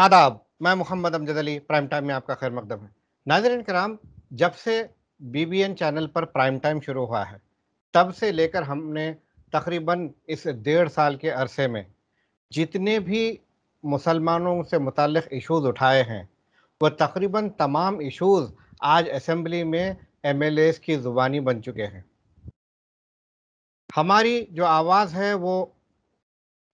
आदाब। मैं Mohammad Amjad Ali prime time में आपका खैर मकदम है। नाजरन कराम, जब से बीबीएन चैनल पर प्राइम टाइम शुरू हुआ है, तब से लेकर हमने तकरीबन इस डेढ़ साल के अरसे में जितने भी मुसलमानों से मुतल इशूज़ उठाए हैं वह तकरीबन तमाम इशूज़ आज असम्बली में एम एल एज़ की ज़ुबानी बन चुके हैं। हमारी जो आवाज़ है वो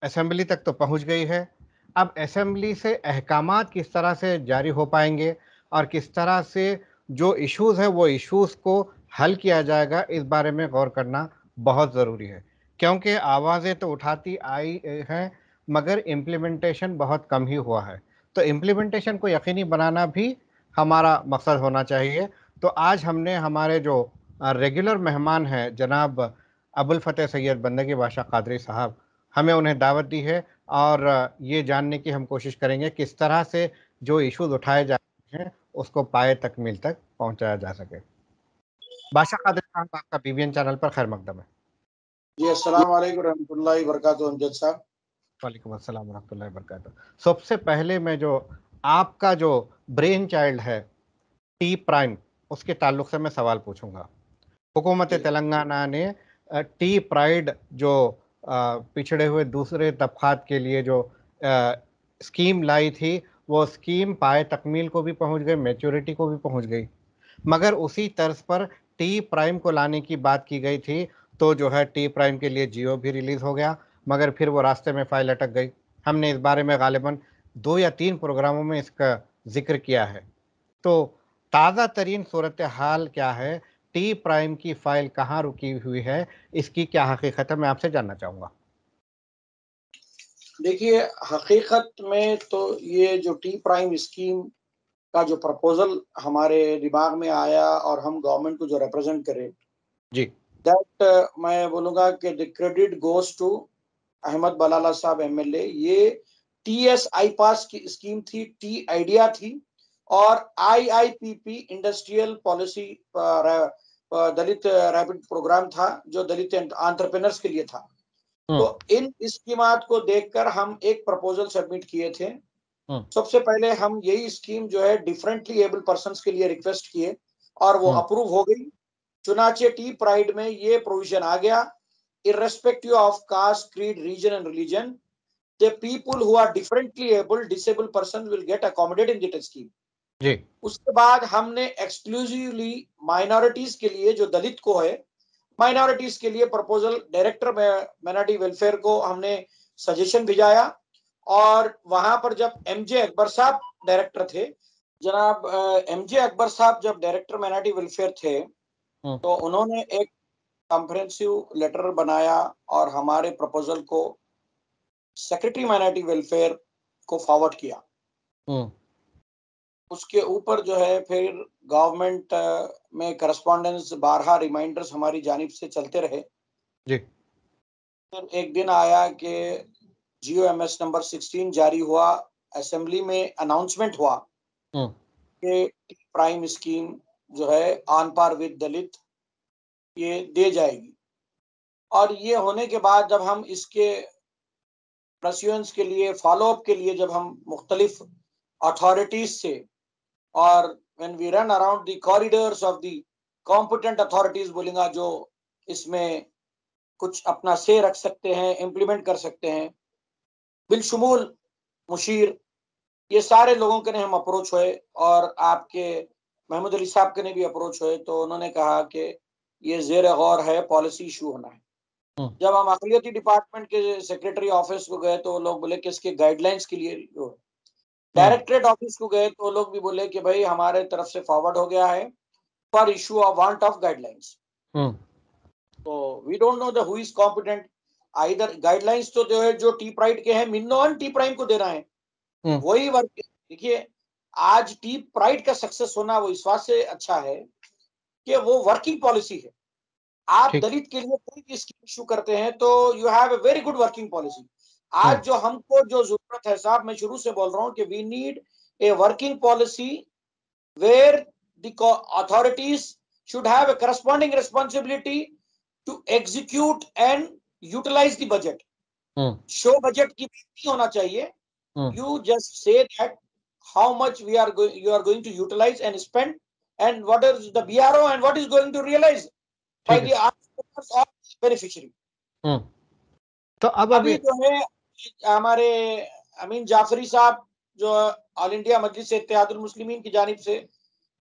असम्बली तक तो पहुँच गई है। अब असम्बली से अहकाम किस तरह से जारी हो पाएँगे और किस तरह से जो इश्यूज़ हैं, वो इश्यूज़ को हल किया जाएगा, इस बारे में गौर करना बहुत ज़रूरी है। क्योंकि आवाज़ें तो उठाती आई हैं, मगर इम्प्लीमेंटेशन बहुत कम ही हुआ है। तो इम्प्लीमेंटेशन को यकीनी बनाना भी हमारा मकसद होना चाहिए। तो आज हमने हमारे जो रेगुलर मेहमान हैं, जनाब अबुल फ़तेह सैयद बंदगी बादशाह कादरी साहब, हमें उन्हें दावत दी है। और ये जानने की हम कोशिश करेंगे किस तरह से जो इश्यूज़ उठाए जा रहे हैं उसको पाए तकमील तक पहुँचाया जा सके। बादशाह कादिर खान आपका बीबीएन चैनल पर खैर मकदम है। जी अस्सलाम वालेकुम रहमतुल्लाहि वबरकातुहू अमजद साहब। वालेकुम अस्सलाम रहमतुल्लाहि सबसे पहले मैं जो आपका जो ब्रेन चाइल्ड है टी प्राइम उसके ताल्लुक से मैं सवाल पूछूँगा। हुकूमत तेलंगाना ने टी प्राइड जो पिछड़े हुए दूसरे तबक़ात के लिए जो स्कीम लाई थी, वो स्कीम पाए तकमील को भी पहुँच गई, मेच्योरिटी को भी पहुँच गई। मगर उसी तर्ज पर टी प्राइम को लाने की बात की गई थी तो जो है टी प्राइम के लिए जियो भी रिलीज़ हो गया, मगर फिर वो रास्ते में फ़ाइल अटक गई। हमने इस बारे में गालिबा दो या तीन प्रोग्रामों में इसका ज़िक्र किया है। तो ताज़ा तरीन सूरत हाल क्या है? टी प्राइम की फ़ाइल कहाँ रुकी हुई है? इसकी क्या हकीकत है? मैं आपसे जानना चाहूँगा। देखिए हकीकत में तो ये जो टी प्राइम स्कीम का जो प्रपोजल हमारे दिमाग में आया और हम गवर्नमेंट को जो रिप्रेजेंट करें जी। दैट uh, मैं बोलूँगा कि the credit goes to Ahmed Balala साहब एमएलए ये टी एस आई पास की स्कीम थी टी आइडिया थी और I I P P industrial policy Dalit rapid programme था जो दलित आंट्रप्रेनर्स के लिए था हम्म। तो इन स्कीमात को देखकर हम एक प्रपोजल सबमिट किए थे हम्म। सबसे पहले हम यही स्कीम जो है डिफरेंटली एबल पर्सन के लिए रिक्वेस्ट किए और वो अप्रूव हम्म। हो गई चुनाचे टी प्राइड में ये प्रोविज़न आ गया irrespective of caste, creed, region, and religion, the people who are differently able, disabled persons will get accommodated in the scheme. जी उसके बाद हमने एक्सक्लूसिवली माइनॉरिटीज के लिए जो दलित को है माइनॉरिटीज के लिए प्रपोजल डायरेक्टर माइनॉरिटी वेलफेयर को हमने सजेशन भिजाया और वहाँ पर जब एमजे अकबर साहब डायरेक्टर थे जनाब एमजे अकबर साहब जब डायरेक्टर माइनॉरिटी वेलफेयर थे हम्म। तो उन्होंने एक कॉम्प्रहेंसिव लेटर बनाया और हमारे प्रपोजल को सेक्रेटरी माइनॉरिटी वेलफेयर को फॉरवर्ड किया हम्म। उसके ऊपर जो है फिर गवर्नमेंट में करस्पॉन्डेंस बारह रिमाइंडर्स हमारी जानब से चलते रहे। जी। फिर एक दिन आया कि GO M S number sixteen जारी हुआ असेंबली में अनाउंसमेंट हुआ हम्म। कि प्राइम स्कीम जो है आन पार विद दलित ये दे जाएगी। और ये होने के बाद जब हम इसके प्रस्यूंस के लिए फॉलोअप के लिए जब हम मुख्तलिफ़ अथॉरिटीज से और when we run around the corridors of the competent authorities बोलेगा जो इसमें कुछ अपना से रख सकते हैं इम्प्लीमेंट कर सकते हैं बिलशमूल मुशीर ये सारे लोगों के ने हम अप्रोच हुए और आपके महमूद अली साहब के ने भी अप्रोच हुए तो उन्होंने कहा कि ये जेर गौर है पॉलिसी इशू होना है हम्म। जब हम अकलियती डिपार्टमेंट के सेक्रेटरी ऑफ़िस को गए तो लोग बोले कि इसके गाइडलाइंस के लिए डायरेक्टरेट ऑफ़िस को गए तो लोग भी बोले कि भाई हमारे तरफ़ से फॉरवर्ड हो गया है for issue of want of guidelines तो we don't know the who is competent either guidelines तो जो है जो टी प्राइड के हैं मिन्नो वन टी प्राइम को दे रहे हैं। hmm. वही वर्क देखिए आज टी प्राइड का सक्सेस होना वो इस बात से अच्छा है कि वो वर्किंग पॉलिसी है। आप दलित के लिए कोई भी स्कीम इशू करते हैं तो you have a very good working policy हाँ। आज जो हमको जो ज़रूरत है साहब मैं शुरू से बोल रहा हूँ कि we need a working policy where authorities should have corresponding responsibility to execute and utilise the budget show budget की बात नहीं होना चाहिए। You just say that how much we are you are going to utilise and spend and what is the BRO and what is going to realise by the तो अब अभी, अभी जो है हमारे अमीन जाफरी साहब जो ऑल इंडिया मजलिस मुस्लिमीन की जानब से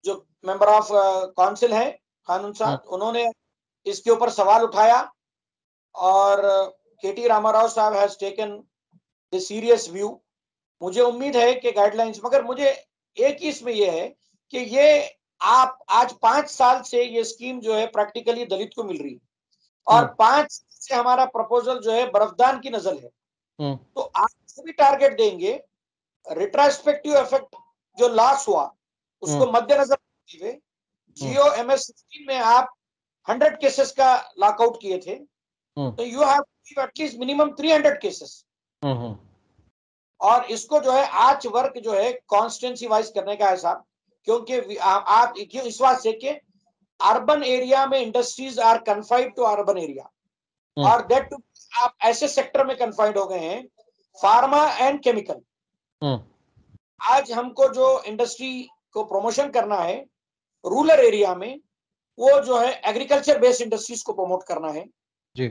जो मेंबर ऑफ़ काउंसिल हैं कानून साहब हाँ। उन्होंने इसके ऊपर सवाल उठाया और के टी रामाराव साहब has taken the serious view मुझे उम्मीद है कि गाइडलाइंस मगर मुझे एक ही इसमें यह है कि ये आप आज पाँच साल से ये स्कीम जो है प्रैक्टिकली दलित को मिल रही है और हाँ। पाँच से हमारा प्रपोजल जो है बर्फदान की नज़र हाँ। तो आप जो भी टारगेट देंगे रिट्रास्पेक्टिव इफ़ेक्ट जो लॉस हुआ उसको मद्देनजर रखते हुए जियो एम एस में आप हंड्रेड केसेस का लॉकआउट किए थे हम्म। तो you have at least minimum three hundred cases और इसको जो है आज वर्क जो है कॉन्स्टेंसी वाइज करने का है साहब। क्योंकि आप इस बात से कि अर्बन एरिया में industries are confined to urban area और दैट आप ऐसे सेक्टर में कन्फाइंड हो गए हैं फार्मा एंड केमिकल आज हमको जो इंडस्ट्री को प्रमोशन करना है रूरल एरिया में वो जो है एग्रीकल्चर बेस्ड इंडस्ट्रीज़ को प्रमोट करना है। जी।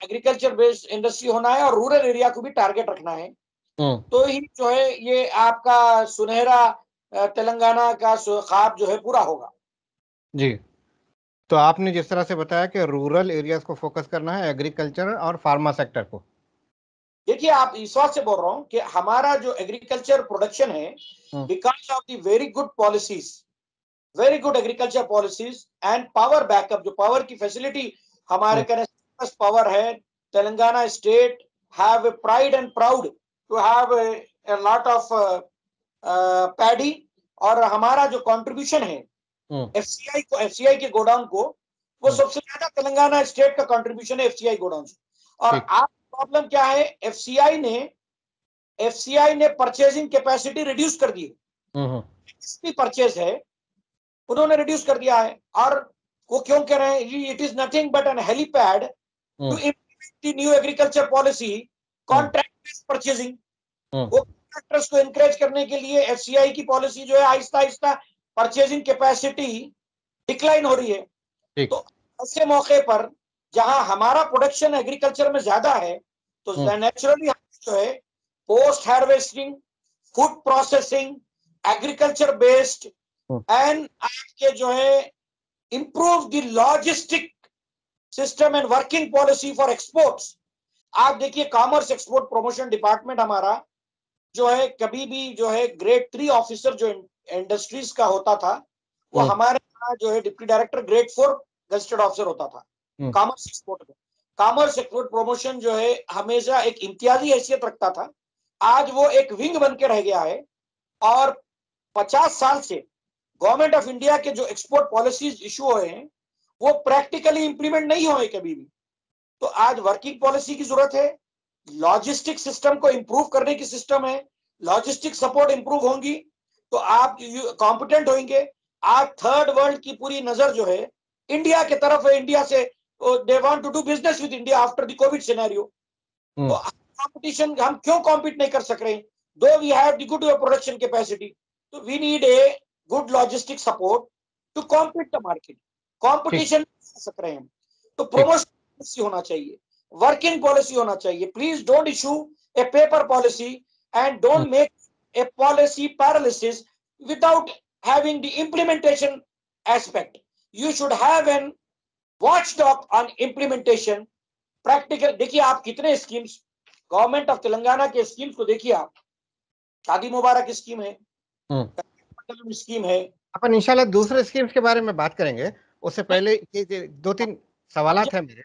एग्रीकल्चर बेस्ड इंडस्ट्री होना है और रूरल एरिया को भी टारगेट रखना है। हम्म। तो ही जो है ये आपका सुनहरा तेलंगाना का ख्वाब जो है पूरा होगा। जी। तो आपने जिस तरह से बताया कि रूरल एरियाज़ को फोकस करना है एग्रीकल्चर और फार्मा सेक्टर को। देखिए आप इस बात से बोल रहा हूँ कि हमारा जो एग्रीकल्चर प्रोडक्शन है because of the very good policies very good agriculture policies and power backup जो पावर की फैसिलिटी हमारे कहने पावर है Telangana state have a pride and proud to have lot of paddy और हमारा जो कंट्रीब्यूशन है एफसीआई हम्म। को एफसीआई के गोडाउन को वो हम्म। सबसे ज़्यादा तेलंगाना स्टेट का कंट्रीब्यूशन है एफसीआई गोडाउन से। और आज प्रॉब्लम क्या है? एफसीआई ने एफसीआई ने परचेजिंग कैपेसिटी रिड्यूस कर दी है। परचेज हम्म, है उन्होंने रिड्यूस कर दिया है। और वो क्यों कह रहे हैं? It is nothing but an helipad to implement new agriculture policy contract based purchasing वो कॉन्ट्रैक्टर्स को इनकरेज करने के लिए एफसीआई की पॉलिसी जो है Aahista Aahista purchasing capacity decline हो रही है। तो ऐसे मौके पर जहाँ हमारा प्रोडक्शन एग्रीकल्चर में ज़्यादा है तो नेचुरली हम्म। जो है post harvesting food processing agriculture based and आपके जो है improve the logistic system and working policy for exports आप देखिए कॉमर्स एक्सपोर्ट प्रमोशन डिपार्टमेंट हमारा जो है कभी भी जो है ग्रेड थ्री ऑफिसर जो इंडस्ट्रीज़ का होता था वो। हमारे यहाँ जो है deputy director grade four gazetted officer होता था कॉमर्स हम्म। एक्सपोर्ट में कॉमर्स एक्सपोर्ट प्रमोशन जो है हमेशा एक इम्तियाजी हैसियत रखता था आज वो एक विंग बन के रह गया है और पचास साल से गवर्नमेंट ऑफ़ इंडिया के जो एक्सपोर्ट पॉलिसीज़ इशू हुए हैं वो प्रैक्टिकली इंप्लीमेंट नहीं हुए कभी भी तो आज वर्किंग पॉलिसी की ज़रूरत है लॉजिस्टिक सिस्टम को इंप्रूव करने की सिस्टम है लॉजिस्टिक सपोर्ट इंप्रूव होंगी तो आप कॉम्पिटेंट होंगे आज थर्ड वर्ल्ड की पूरी नज़र जो है इंडिया की तरफ़ है इंडिया से they want to do business with India after the covid scenario तो कंपटीशन हम क्यों कॉम्पीट नहीं कर सक रहे though we have the good production capacity तो we need a good logistic support to compete the market competition सक रहे हैं तो प्रमोशन पॉलिसी होना चाहिए। वर्किंग पॉलिसी होना चाहिए। Please don't issue a paper policy and don't make a policy paralysis without having the implementation aspect. You should have an watchdog on implementation. Practical देखिए आप कितने स्कीम्स गवर्नमेंट ऑफ़ तेलंगाना के schemes को देखिए आप। शादी मुबारक स्कीम है। हम्म। स्कीम है। अपन इंशाल्लाह दूसरे स्कीम्स के बारे में बात करेंगे। उससे पहले ये दो तीन सवाल है मेरे।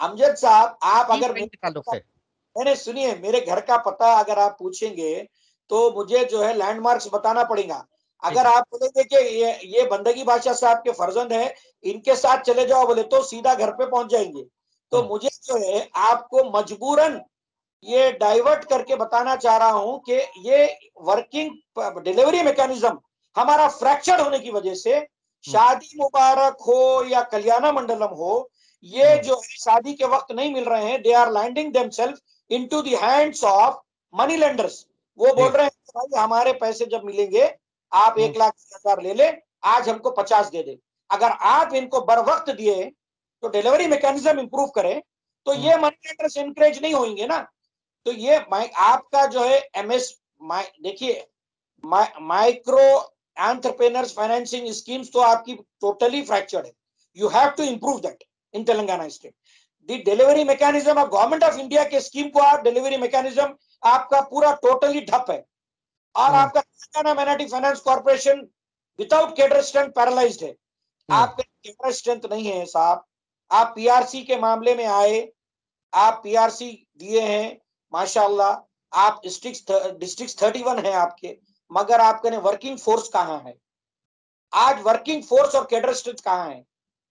अमजद साहब आप अगर मैंने सुनिए मेरे घर का पता अगर आप पूछेंगे तो मुझे जो है लैंडमार्क्स बताना पड़ेगा अगर आप बोलेंगे कि ये ये बंदगी बादशाह साहब के फर्जंद है इनके साथ चले जाओ बोले तो सीधा घर पे पहुँच जाएँगे तो हम्म। मुझे जो है आपको मजबूरन ये डाइवर्ट करके बताना चाह रहा हूँ कि ये वर्किंग डिलीवरी मैकेनिज्म हमारा फ्रैक्चर होने की वजह से हम्म। शादी मुबारक हो या कल्याणा मंडलम हो ये हम्म। जो है शादी के वक्त नहीं मिल रहे हैं they are landing them self into hands of money lenders वो बोल रहे हैं भाई हमारे पैसे जब मिलेंगे आप एक लाख हज़ार ले ले आज हमको पचास दे दे। अगर आप इनको बर वक्त दिए तो डिलीवरी मैकेनिज्म इंप्रूव करें तो ये मनी लेंडर्स इंकरेज नहीं होंगे ना। तो ये आपका जो है एम एमएस देखिए माइक्रो एंटरप्रेनर्स फाइनेंसिंग स्कीम्स तो आपकी टोटली फ्रैक्चर्ड है। You have to improve that in Telangana state the delivery mechanism of government of India के स्कीम को आप डिलीवरी मैकेनिज्म आपका पूरा टोटली ठप है। और hmm. आपका Telangana minority finance corporation without cadre strength paralysed है. आपका केडर स्ट्रेंथ नहीं है साहब। आप पीआरसी के मामले में आए आप पीआरसी दिए हैं माशाल्लाह। आप डिस्ट्रिक्ट डिस्ट्रिक्ट थर्टी वन है आपके मगर आपके ने वर्किंग फोर्स कहाँ है? आज वर्किंग फोर्स और केडर स्ट्रेंथ कहाँ है?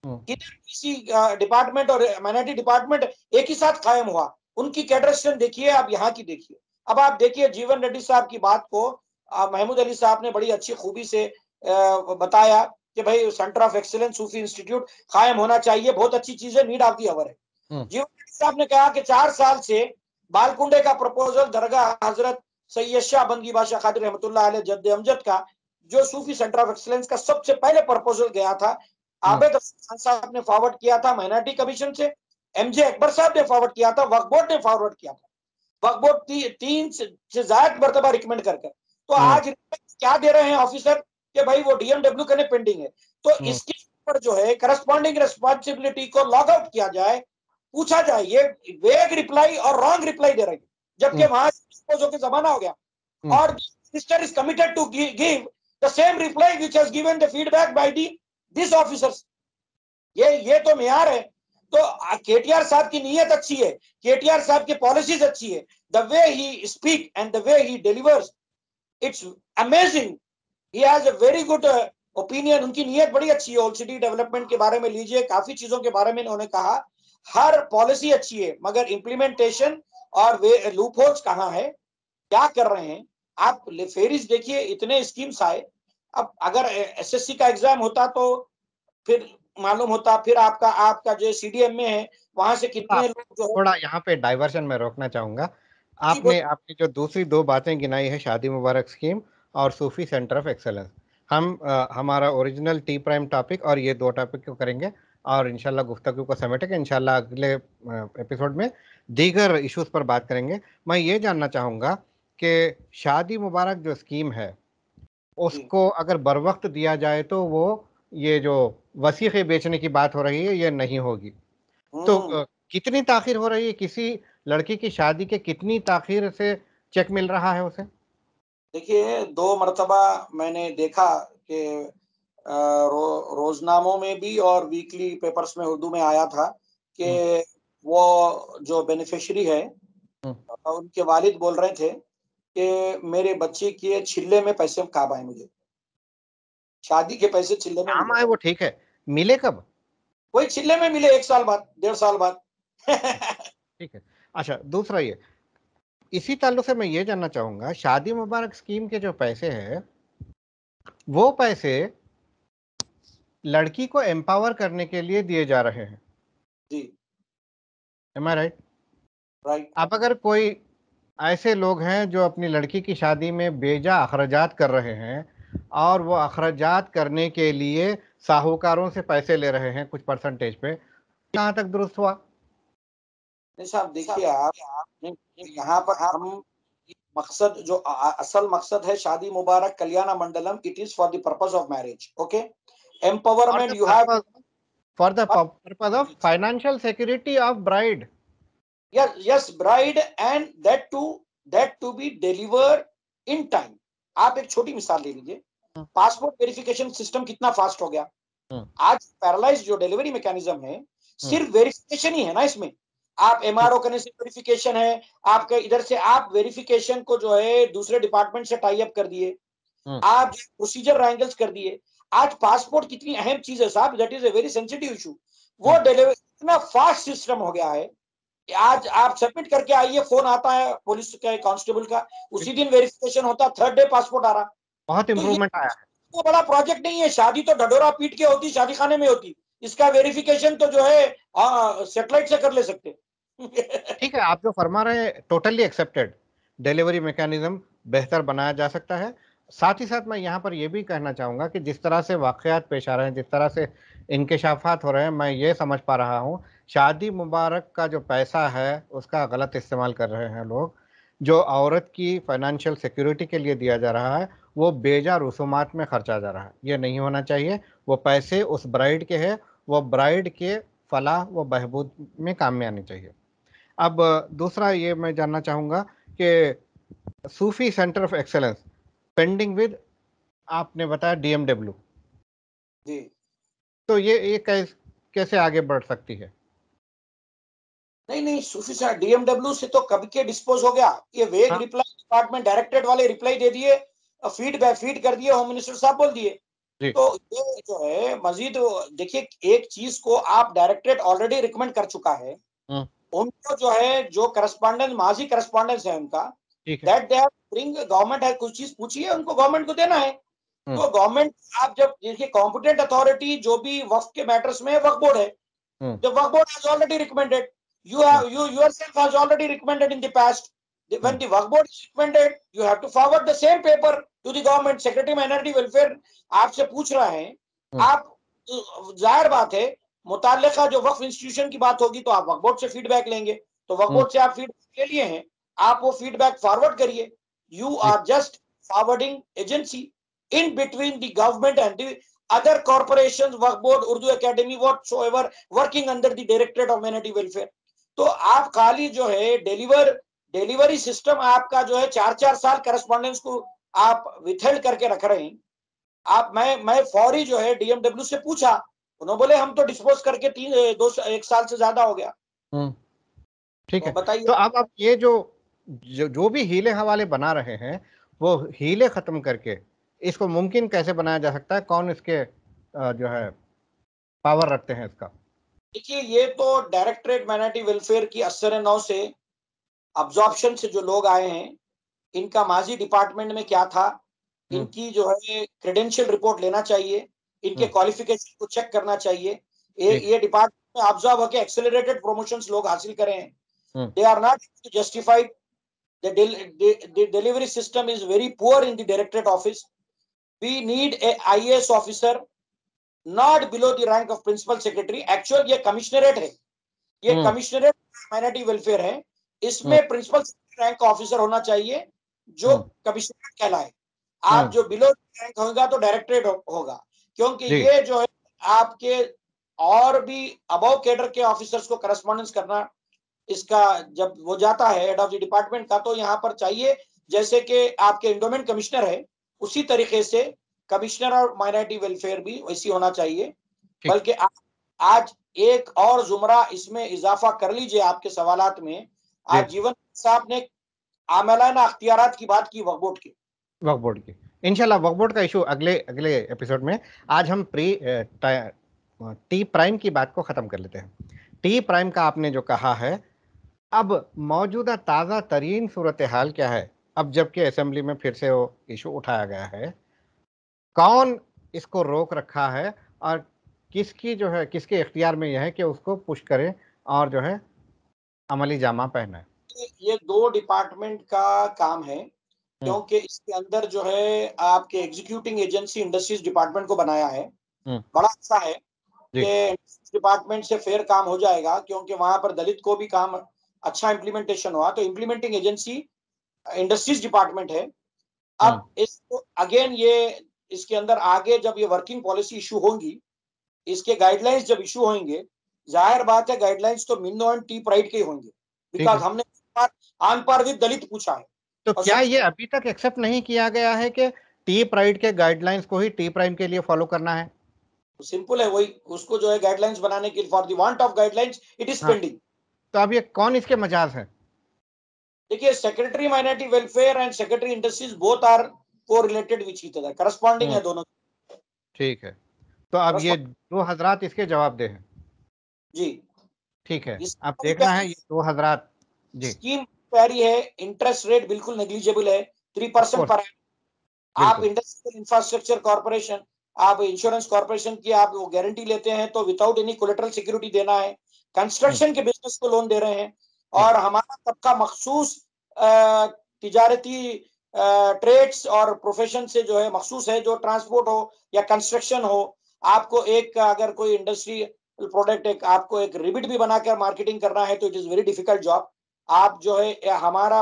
हम्म। किधर किसी डिपार्टमेंट और माइनॉरिटी डिपार्टमेंट एक ही साथ कायम हुआ? उनकी कैडरेशन देखिए आप यहाँ की देखिए अब आप देखिए जीवन रेड्डी साहब की बात को महमूद अली साहब ने बड़ी अच्छी खूबी से बताया कि भाई centre of excellence Sufi institute कायम होना चाहिए बहुत अच्छी चीज़ है नीड ऑफ़ दी अवर है हम्म। जीवन रेड्डी साहब ने कहा कि चार साल से बालकुंडे का प्रपोजल दरगाह हज़रत सैयद शाह बंगी बादशाह खादिर रहमत जद अमजद का जो सूफी सेंटर ऑफ़ एक्सलेंस का सबसे पहले प्रपोजल गया था हाँ। आबेद साहब ने फॉरवर्ड किया था माइनॉरिटी कमीशन से एमजे अकबर साहब ने फॉरवर्ड किया था वक्फ बोर्ड ने फॉरवर्ड किया था वक्फ बोर्ड ती, तीन से ज़्यादा मरतबा रिकमेंड करके तो हाँ। आज क्या दे रहे हैं ऑफिसर कि भाई वो डीएमडब्ल्यू करने पेंडिंग है तो हाँ। इसके ऊपर जो है करस्पॉन्डिंग रिस्पॉन्सिबिलिटी को लॉग आउट किया जाए पूछा जाए ये वेग रिप्लाई और रॉन्ग रिप्लाई दे रहे हैं जबकि। वहाँ जो कि जमाना हो गया हम्म। और minister is committed to give the same reply which has given the feedback by the this officers ये ये तो मेयार है तो केटीआर साहब की नीयत अच्छी है, केटीआर साहब की पॉलिसीज़ अच्छी है। The way he speak and the way he delivers it's amazing he has a very good opinion उनकी नीयत बड़ी अच्छी है। ओल्ड सिटी डेवलपमेंट के बारे में लीजिए, काफ़ी चीज़ों के बारे में उन्होंने कहा। हर पॉलिसी अच्छी है, मगर इंप्लीमेंटेशन और वे लूप होल्स कहाँ है? क्या कर रहे हैं? आप फेरिस देखिए, इतने स्कीम्स आए। अब अगर एसएससी का एग्ज़ाम होता तो फिर मालूम होता फिर आपका आपका जो सीडीएम में है वहाँ से कितने हाँ, लोग जो थोड़ा यहाँ पे डाइवर्शन में रोकना चाहूँगा। आपने आपकी जो दूसरी दो बातें गिनाई है शादी मुबारक स्कीम और सूफी सेंटर ऑफ़ एक्सेलेंस हम आ, हमारा ओरिजिनल टी प्राइम टॉपिक और ये दो टॉपिक को करेंगे और इनशाला गुफ्तु को समेटेंगे। इनशाला अगले एपिसोड में दीगर इश्यूज़ पर बात करेंगे। मैं ये जानना चाहूँगा कि शादी मुबारक जो स्कीम है उसको अगर बर वक्त दिया जाए तो वो ये जो वसीक़े बेचने की बात हो रही है ये नहीं होगी तो हम्म। कितनी ताखिर हो रही है किसी लड़की की शादी के कितनी ताखिर से चेक मिल रहा है उसे देखिए दो मरतबा मैंने देखा कि रो, रोजनामों में भी और वीकली पेपर्स में उर्दू में आया था कि हम्म। वो जो बेनिफिशरी है हम्म। उनके वालिद बोल रहे थे कि मेरे बच्चे के छिल्ले में पैसे कब आए मुझे शादी के पैसे चिल्ले में आए वो ठीक है। मिले कब? वही चिल्ले में मिले एक साल बाद डेढ़ साल बाद। ठीक है। अच्छा दूसरा ये। इसी ताल्लुक से मैं ये जानना चाहूँगा शादी मुबारक स्कीम के जो पैसे हैं वो पैसे लड़की को एम्पावर करने के लिए दिए जा रहे हैं। जी। एम आई राइट राइट आप अगर कोई ऐसे लोग हैं जो अपनी लड़की की शादी में बेजा अखराजात कर रहे हैं और वो अखराजात करने के लिए साहूकारों से पैसे ले रहे हैं कुछ परसेंटेज पे। कहाँ तक दुरुस्त हुआ? साहब देखिए आप यहाँ पर हम मकसद जो असल मकसद है Shaadi Mubarak Kalyan Mandalam it is for the purpose of marriage okay empowerment you have for the purpose of financial security of bride. Yes yes bride and that to that to be delivered in time. आप एक छोटी मिसाल ले लीजिए passport verification system कितना fast हो गया? आज पैरालाइज जो डिलीवरी मैकेनिज्म है सिर्फ़ वेरिफिकेशन ही है ना इसमें। आप एमआरओ करने से वेरिफिकेशन है आपके इधर से आप वेरिफिकेशन को जो है दूसरे डिपार्टमेंट से टाई अप कर दिए। आप प्रोसीजर एंगल्स कर दिए। आज पासपोर्ट कितनी अहम चीज़ है साहब that is a very sensitive issue वो डिलीवरी हाँ। इतना फास्ट सिस्टम हो गया है आज आप सबमिट करके आइए फ़ोन आता है पुलिस का कांस्टेबल का उसी दिन वेरिफिकेशन होता थर्ड डे पासपोर्ट आ रहा। बहुत इंप्रूवमेंट तो आया है। वो बड़ा प्रोजेक्ट नहीं है शादी तो ढडोरा पीट के होती शादी खाने में होती। इसका वेरिफिकेशन तो जो है सेटेलाइट से कर ले सकते। ठीक है आप जो फरमा रहे हैं टोटली एक्सेप्टेड डिलीवरी मैकेनिज्म बेहतर बनाया जा सकता है। साथ ही साथ मैं यहाँ पर यह भी कहना चाहूँगा कि जिस तरह से वाक़ात पेश आ रहे हैं जिस तरह से इंकशाफात हो रहे हैं मैं ये समझ पा रहा हूँ शादी मुबारक का जो पैसा है उसका गलत इस्तेमाल कर रहे हैं लोग। जो औरत की फाइनेंशियल सिक्योरिटी के लिए दिया जा रहा है वो बेजा रसूमात में खर्चा जा रहा है। ये नहीं होना चाहिए। वो पैसे उस ब्राइड के हैं वो ब्राइड के फलाह व बहबूद में काम में आनी चाहिए। अब दूसरा ये मैं जानना चाहूँगा कि Sufi centre of excellence pending with आपने बताया डीएमडब्ल्यू जी। तो ये ये कैसे आगे बढ़ सकती है? नहीं नहीं सूफी सर डीएमडब्ल्यू से तो कब के डिस्पोज हो गया। ये वेग रिप्लाई डिपार्टमेंट डायरेक्टरेट वाले रिप्लाई दे दिए फ़ीड बैक फ़ीड कर दिए होम मिनिस्टर साहब बोल दिए। तो ये जो है मजीद देखिए एक चीज़ को आप डायरेक्टरेट ऑलरेडी रिकमेंड कर चुका है। हाँ। उनको जो है जो करस्पॉन्डेंस माजी करस्पॉन्डेंस है उनका दैट दे ब्रिंग गवर्नमेंट है कुछ चीज़ पूछी है उनको गवर्नमेंट को देना है। हाँ। तो गवर्नमेंट आप जब देखिए कॉम्पिटेंट अथॉरिटी जो भी वक्त के मैटर्स में वक्त बोर्ड है। हाँ। जब Waqf board has already recommended you have you yourself has already recommended in the past when the work board is recommended you have to forward the same paper to the government secretary minority welfare आपसे पूछ रहा है आप ज़ाहिर बात है मुताल जो वक्फ institution की बात होगी तो आप वक्फ बोर्ड से फीडबैक लेंगे तो वक्फ बोर्ड से आप फीडबैक ले लिए हैं आप वो फीडबैक फॉरवर्ड करिए you are just forwarding agency in between the government and the other corporations work board urdu academy whatsoever working under the directorate of minority welfare तो आप खाली जो है डिलीवर डिलीवरी सिस्टम आपका जो है चार चार साल करस्पॉन्डेंस को आप विथेल्ड करके रख रहे हैं। आप मैं मैं फौरी जो है डीएमडब्ल्यू से पूछा उन्होंने बोले हम तो डिस्पोज करके तीन दो एक साल से ज़्यादा हो गया। हम्म, ठीक तो है। बताइए। तो अब आप ये जो जो, जो भी हीले हवाले बना रहे हैं वो हीले खत्म करके इसको मुमकिन कैसे बनाया जा सकता है? कौन इसके जो है पावर रखते हैं इसका? देखिए ये तो डायरेक्टरेट माइनॉरिटी वेलफेयर की असर नौ से अब्जॉर्प्शन से जो लोग आए हैं इनका माजी डिपार्टमेंट में क्या था? हम्म। इनकी जो है क्रेडेंशियल रिपोर्ट लेना चाहिए इनके क्वालिफिकेशन हम्म। को चेक करना चाहिए। ये ये डिपार्टमेंट में ऑब्ज़र्व होकर एक्सेलरेटेड प्रमोशंस लोग हासिल करे हैं। They are not justified the, the, the delivery system is very poor in the directorate office. We need a ias not below the rank of principal secretary. Actual ये commissionerate है। ये commissionerate minority welfare है। इसमें principal rank का officer होना चाहिए जो commissionerate कहलाए। आप जो बिलो रैंक होगा तो डायरेक्टरेट होगा। क्योंकि ये जो है आपके और भी अबव केडर के ऑफिसर्स को करस्पॉन्डेंस करना इसका जब वो जाता है हेड ऑफ़ द डिपार्टमेंट का तो यहाँ पर चाहिए जैसे कि आपके इंडोमेंट कमिश्नर है उसी तरीके से कमिश्नर और माइनॉरिटी वेलफेयर भी वैसी होना चाहिए। बल्कि आज एक और जुमरा इसमें इजाफा कर लीजिए आपके सवालात में। आज जीवन साहब ने आमलाना अख्तियार की बात की वक्फ बोर्ड की। वक्फ बोर्ड की। इनशाला वक्फ बोर्ड का इशू अगले अगले एपिसोड में। आज हम प्री टी प्राइम की बात को ख़त्म कर लेते हैं। टी प्राइम का आपने जो कहा है अब मौजूदा ताज़ा तरीन सूरत हाल क्या है? अब जबकि असेंबली में फिर से वो इशू उठाया गया है। कौन इसको रोक रखा है और किसकी जो है किसके इख्तियार में यह है कि उसको पुश करें और जो है अमली जामा पहने ये दो डिपार्टमेंट का काम है हम्म। क्योंकि इसके अंदर जो है आपके एग्जीक्यूटिंग एजेंसी इंडस्ट्रीज़ डिपार्टमेंट को बनाया है हम्म। बड़ा अच्छा है कि डिपार्टमेंट से फेयर काम हो जाएगा क्योंकि वहाँ पर दलित को भी काम अच्छा इम्प्लीमेंटेशन हुआ तो इम्प्लीमेंटिंग एजेंसी इंडस्ट्रीज़ डिपार्टमेंट है अब हम्म। इसको अगेन ये इसके अंदर आगे जब ये वर्किंग पॉलिसी इशू होंगी इसके गाइडलाइंस जब इशू होंगे ज़ाहिर बात है गाइडलाइंस तो मिनो एंड टी प्राइड के होंगे। बिकॉज़ हमने आन पार विद दलित पूछा है। तो क्या ये अभी तक एक्सेप्ट नहीं किया गया है कि टी प्राइड के गाइडलाइंस को ही टी प्राइम के लिए फॉलो करना है? सिंपल है वही उसको जो है गाइडलाइंस बनाने के for the want of guidelines it is pending तो अब ये कौन इसके मजाज है? देखिए secretary minority welfare and secretary industries both are correlated with each other corresponding है दोनों। ठीक है। तो अब ये दो हजरात इसके जवाब दे। हैं जी। ठीक है अब देखना है ये दो हजरात जी। स्कीम प्यारी है इंटरेस्ट रेट बिल्कुल नेग्लिजिबल है थ्री परसेंट पर आप इंडस्ट्रियल इंफ्रास्ट्रक्चर कॉर्पोरेशन आप इंश्योरेंस कॉर्पोरेशन की आप वो गारंटी लेते हैं तो विदाउट एनी कोलेटरल सिक्योरिटी देना है। कंस्ट्रक्शन हम्म। के बिज़नेस को लोन दे रहे हैं। और हमारा तबका मखसूस तिजारती ट्रेड्स और प्रोफेशन से जो है मखसूस है, जो ट्रांसपोर्ट हो या कंस्ट्रक्शन हो, आपको एक, अगर कोई इंडस्ट्री प्रोडक्ट एक, आपको एक रिबिट भी बनाकर मार्केटिंग करना है तो it is very difficult job. आप जो है हमारा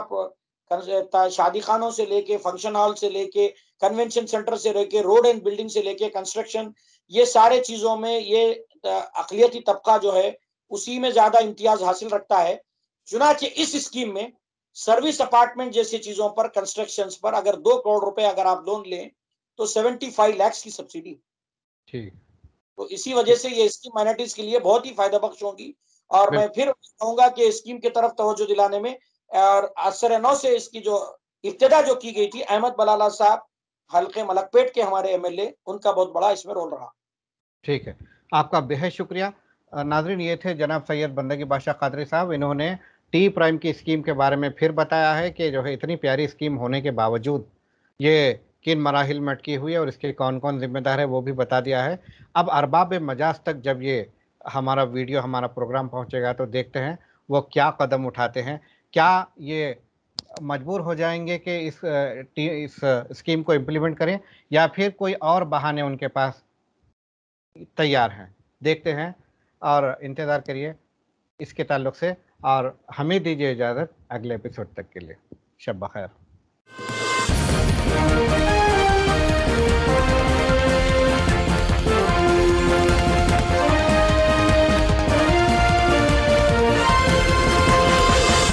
शादी खानों से लेके, फ़ंक्शन हॉल से लेके, कन्वेंशन सेंटर से लेके, रोड एंड बिल्डिंग से लेके, कंस्ट्रक्शन, ये सारे चीज़ों में ये अकलियती तबका जो है, उसी में ज़्यादा इम्तियाज़ हासिल रखता है। चुनाचे इस स्कीम में सर्विस अपार्टमेंट जैसी चीज़ों पर कंस्ट्रक्शन पर अगर दो करोड़ रुपए अगर आप लोन लें तो सेवेंटी फाइव लैक्स की सब्सिडी ठीक। तो इसी वजह से ये स्कीम माइनॉरिटीज के लिए बहुत ही फ़ायदा बख्श होगी। और मैं फिर कहूँगा कि स्कीम की तरफ़ तवज्जो दिलाने में और असर नौ से इसकी जो इब्तदा जो की गई थी अहमद बलाला साहब हल्के मलकपेट के हमारे एमएलए उनका बहुत बड़ा इसमें रोल रहा। ठीक है। आपका बेहद शुक्रिया। नाजरीन ये थे जनाब सैयद बंदगी बादशाह कादरी साहब। इन्होंने टी प्राइम की स्कीम के बारे में फिर बताया है कि जो है इतनी प्यारी स्कीम होने के बावजूद ये किन मराहल में अटकी हुई है और इसके कौन कौन जिम्मेदार है वो भी बता दिया है। अब अरबाब मजाज तक जब ये हमारा वीडियो, हमारा प्रोग्राम पहुंचेगा तो देखते हैं वो क्या कदम उठाते हैं। क्या ये मजबूर हो जाएँगे कि इस इस स्कीम को इम्प्लीमेंट करें या फिर कोई और बहाने उनके पास तैयार हैं। देखते हैं और इंतज़ार करिए इसके ताल्लुक से। और हमें दीजिए इजाज़त अगले एपिसोड तक के लिए। शब खैर